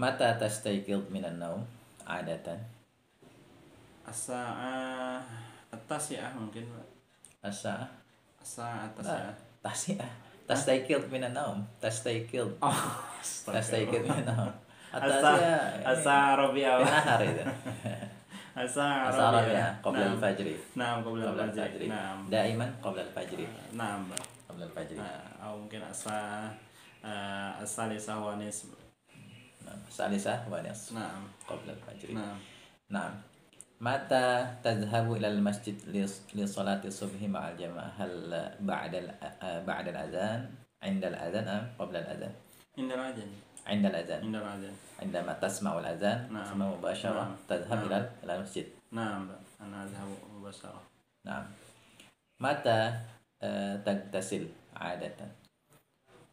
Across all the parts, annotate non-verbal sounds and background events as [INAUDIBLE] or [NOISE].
Mata atas taikil minan naum adatan? Asa atas ya mungkin Asa. Asa atas ya. Tas ya. Tas Tastaikil minan naum. Tastaikil. Oh. Tastaikil minan naum. Atasya. Asa Robi'a. Nahar itu. Asa Robi'a. Qabla al-fajri. Naam, qabla Fajri. Naam. Daiman qabla Fajri. Nah. Qabla Fajri. Atau mungkin asa asa isawanis الثالثة ونصف نعم. قبل الفجر نعم. نعم. متى تذهب إلى المسجد لص- لصلاة الصبح مع الجماعة؟ هل بعد بعد الأذان عند الأذان أم قبل الأذان؟ عند الأذان. عند الأذان. عند الأذان. عندما تسمع الأذان نعم. ثم مباشرة نعم. تذهب نعم. إلى إلى المسجد. نعم. أنا أذهب مباشرة. نعم. متى آه، تغتسل عادة؟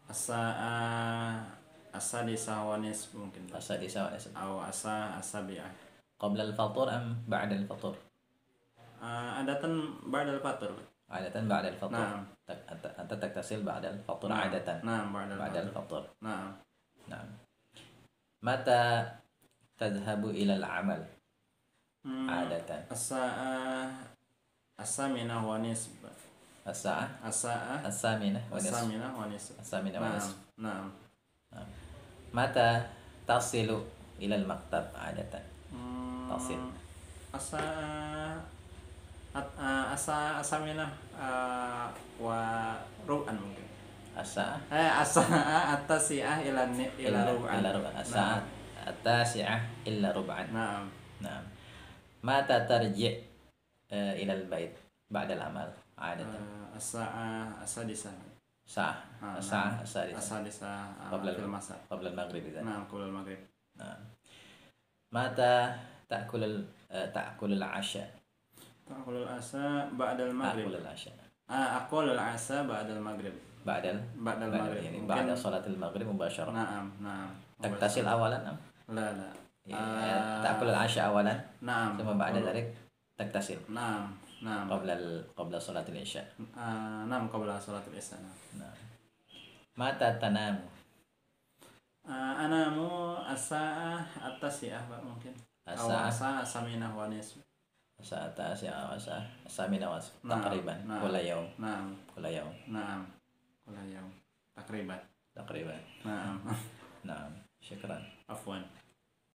الساعة السادسة ونصف ممكن Pak. السادسة والنصف أو الساعة السابعة قبل الفطور أم بعد الفطور آه، عادة بعد الفطر Pak. عادة بعد الفطور نعم تك- أنت أنت تغتسل بعد الفطور نعم. عادة نعم بعد بعد الفطر الفطور نعم نعم متى تذهب إلى العمل مم، عادة الساعة الثامنة ونصف Pak. الساعة الساعة الثامنة ونصف الثامنة ونصف الثامنة نعم mata tasilu ilal maktab adatan. Hmm, tasil asa asa asa mina wa ru'an mungkin. Asa. Eh asa [LAUGHS] atas ila ilal ru'an. ilal ru'an. Asa nah. atas illa ru'an. Na'am na'am mata tarji uh, bait bagai amal adatan. Uh, asa asa di sana ساعة آه، الساعة نعم. السادسة السادسة آه، قبل في الم- المساء قبل المغرب إذا نعم قبل المغرب نعم متى تأكل ال- آه، تأكل العشاء تأكل العشاء بعد تأكل المغرب العشاء آه أكل العشاء بعد المغرب بعد ال... بعد بعد المغرب يعني ممكن بعد صلاة المغرب مباشرة نعم نعم تغتسل أولا أم لا لا يعني آه، تأكل العشاء أولا نعم ثم بعد قبل- ذلك تغتسل نعم نعم قبل ال... قبل صلاة العشاء آه نعم قبل صلاة العشاء نعم. نعم متى تنام آه أنا مو الساعة التاسعة Pak, mungkin أو الساعة الساعة الثامنة ونصف الساعة التاسعة أو الساعة الثامنة ونصف نعم، تقريبا نعم. كل يوم نعم كل يوم نعم كل يوم تقريبا تقريبا نعم نعم شكرا عفوا